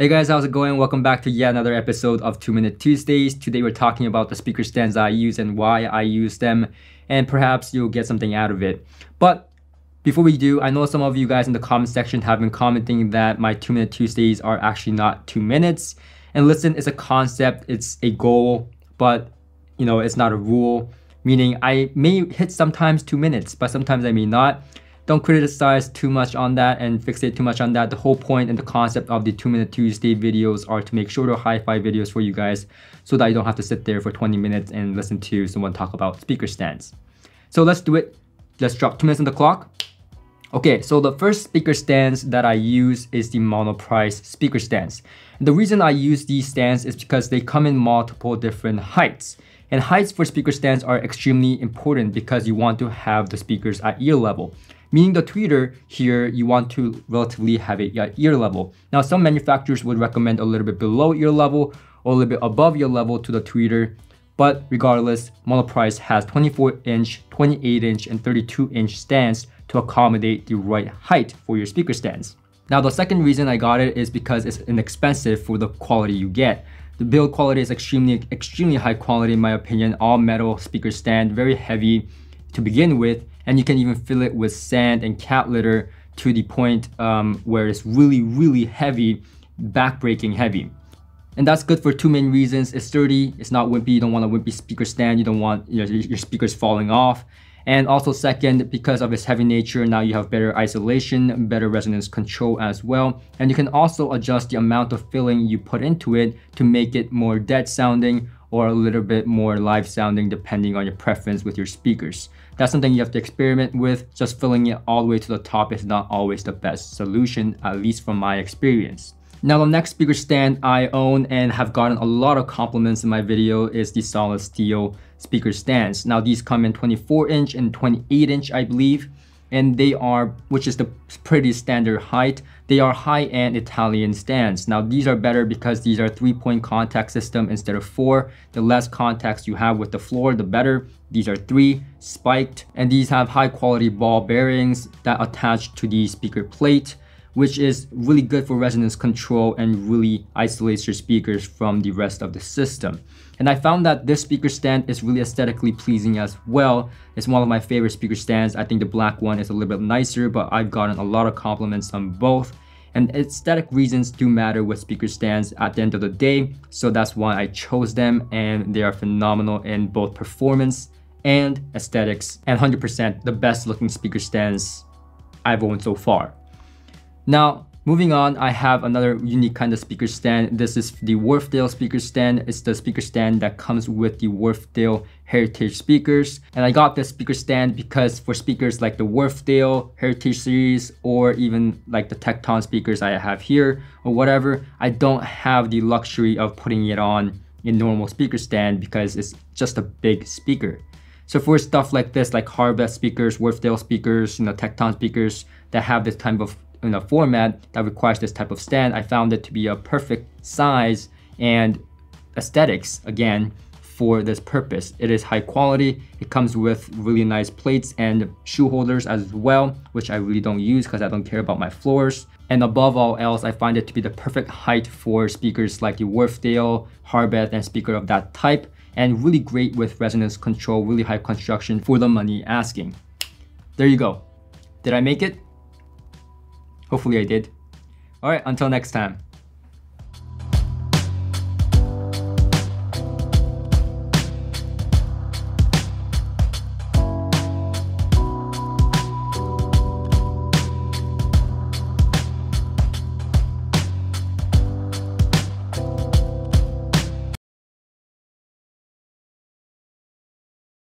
Hey guys, how's it going? Welcome back to yet another episode of 2 Minute Tuesdays. Today we're talking about the speaker stands I use and why I use them, and perhaps you'll get something out of it. But before we do, I know some of you guys in the comment section have been commenting that my 2 Minute Tuesdays are actually not 2 minutes. And listen, it's a concept, it's a goal, but you know, it's not a rule. Meaning I may hit sometimes 2 minutes, but sometimes I may not don't criticize too much on that and fixate too much on that. The whole point and the concept of the 2 Minute Tuesday videos are to make shorter hi-fi videos for you guys so that you don't have to sit there for 20 minutes and listen to someone talk about speaker stands. So let's do it. Let's drop 2 minutes on the clock. Okay, so the first speaker stands that I use is the Monoprice speaker stands. And the reason I use these stands is because they come in multiple different heights. And heights for speaker stands are extremely important because you want to have the speakers at ear level. Meaning the tweeter here, you want to relatively have it at ear level. Now, some manufacturers would recommend a little bit below ear level or a little bit above ear level to the tweeter. But regardless, Monoprice has 24 inch, 28 inch, and 32 inch stands to accommodate the right height for your speaker stands. Now, the second reason I got it is because it's inexpensive for the quality you get. The build quality is extremely, extremely high quality in my opinion. All metal speaker stand, very heavy to begin with, and you can even fill it with sand and cat litter to the point um, where it's really, really heavy, backbreaking heavy. And that's good for two main reasons. It's sturdy, it's not wimpy, you don't want a wimpy speaker stand, you don't want your speakers falling off. And also second, because of its heavy nature, now you have better isolation, better resonance control as well. And you can also adjust the amount of filling you put into it to make it more dead sounding or a little bit more live sounding depending on your preference with your speakers. That's something you have to experiment with. Just filling it all the way to the top is not always the best solution, at least from my experience. Now the next speaker stand I own and have gotten a lot of compliments in my video is the Solid Steel speaker stands. Now these come in 24 inch and 28 inch I believe and they are, which is the pretty standard height, they are high-end Italian stands. Now these are better because these are three-point contact system instead of four. The less contacts you have with the floor, the better. These are three, spiked, and these have high quality ball bearings that attach to the speaker plate which is really good for resonance control and really isolates your speakers from the rest of the system. And I found that this speaker stand is really aesthetically pleasing as well. It's one of my favorite speaker stands. I think the black one is a little bit nicer, but I've gotten a lot of compliments on both. And aesthetic reasons do matter with speaker stands at the end of the day, so that's why I chose them and they are phenomenal in both performance and aesthetics and 100% the best looking speaker stands I've owned so far. Now, moving on, I have another unique kind of speaker stand. This is the Wharfedale speaker stand. It's the speaker stand that comes with the Wharfedale Heritage speakers. And I got this speaker stand because for speakers like the Wharfedale Heritage series or even like the Tekton speakers I have here or whatever, I don't have the luxury of putting it on in normal speaker stand because it's just a big speaker. So for stuff like this, like Harbeth speakers, Wharfedale speakers, you know, Tekton speakers that have this type of in a format that requires this type of stand, I found it to be a perfect size and aesthetics again for this purpose. It is high quality. It comes with really nice plates and shoe holders as well, which I really don't use because I don't care about my floors. And above all else, I find it to be the perfect height for speakers like the Wharfedale, Harbeth, and speaker of that type, and really great with resonance control, really high construction for the money asking. There you go. Did I make it? Hopefully I did. Alright, until next time.